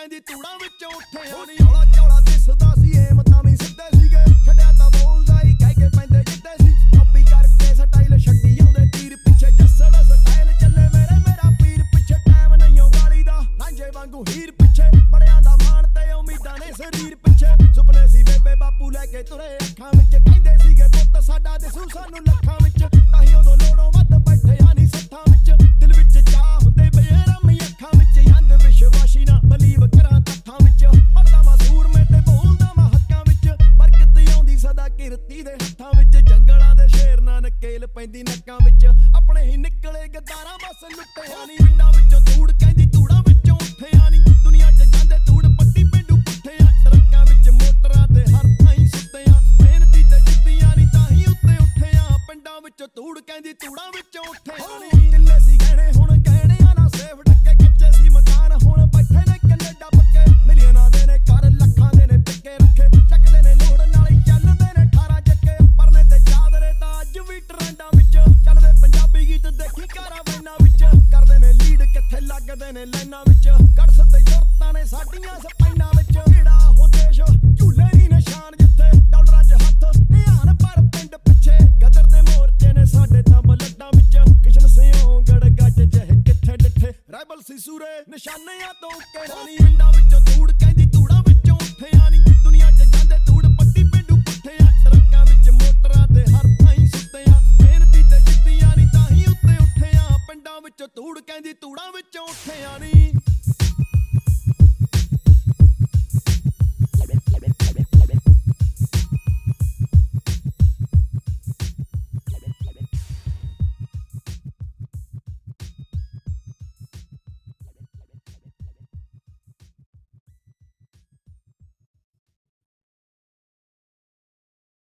ਕਹਿੰਦੀ ਤੂੜਾ ਵਿੱਚੋਂ ਉੱਠੇ ਆਣੀ ਹੌਲਾ ਚੌੜਾ ਦਿਸਦਾ ਸੀ ਏ ਮਤਾਂ ਵੀ ਸਿੱਧੇ ਸੀਗੇ। ਛੱਡਿਆ ਤਾਂ ਬੋਲਦਾ ਹੀ ਕਹਿ ਕੇ ਪੈਂਦੇ ਜਿੱਦੇ ਸੀ। ਕਾਪੀ ਕਰਕੇ ਸਟਾਈਲ ਛੱਡੀ ਆਉਂਦੇ ਤੀਰ ਪਿੱਛੇ, ਜੱਸੜਾ ਸਟਾਈਲ ਚੱਲੇ ਮੇਰੇ, ਮੇਰਾ ਪੀਰ ਪਿੱਛੇ। ਟਾਈਮ ਨਹੀਂ ਓ ਗਾਲੀ ਦਾ, ਲਾਂਝੇ ਵਾਂਗੂ ਹੀਰ ਪਿੱਛੇ। ਬੜਿਆਂ ਦਾ ਮਾਣ ਤੇ ਉਮੀਦਾਂ ਨੇ ਸਰੀਰ ਪਿੱਛੇ। ਸੁਪਨੇ ਸੀ ਬੇਬੇ ਬਾਪੂ ਲੈ ਕੇ ਤੁਰੇ ਅੱਖਾਂ ਵਿੱਚ, ਕਹਿੰਦੇ ਸੀਗੇ, ਪੁੱਤ ਸਾਡਾ ਦਿਸੂ ਸਾਨੂੰ ਲੱਖਾਂ pwede na kami ਹੁੰਦੇ ਨੇ ਲਾਈਨਾਂ ਵਿੱਚ। ਕੜਸਤ ਯੁਰਤਾਂ ਨੇ ਸਾਡੀਆਂ ਸਪਾਈਨਾਂ ਵਿੱਚ। ਕਿਹੜਾ ਉਹ ਦੇਸ਼? ਝੂਲੇ ਨਹੀਂ ਨਿਸ਼ਾਨ ਜਿੱਥੇ ਡਾਲਰਾਂ 'ਚ ਹੱਥ। ਧਿਆਨ ਪਰ ਪਿੰਡ ਪਿੱਛੇ। ਗਦਰ ਦੇ ਮੋਰਚੇ ਨੇ ਸਾਡੇ ਤਾਂ ਬਲੱਡਾਂ ਵਿੱਚ। ਕਿਸ਼ਨ ਸਿਓ ਗੜਗੱਜ ਜਹ ਕਿੱਥੇ ਡਿੱਠੇ? ਰਾਈਵਲ ਸੀ ਸੂਰੇ ਨਿਸ਼ਾਨਿਆਂ ਤੋਂ ਕਿਹੜਾ ਪਿੰਡਾਂ ਵਿੱਚੋਂ ਧੂੜ ਕਹਿੰਦੀ ਧੂੜਾਂ ਵਿੱਚੋਂ ਉੱਠਿਆ ਨਹੀਂ ਦੁਨੀਆ don't pay on ease.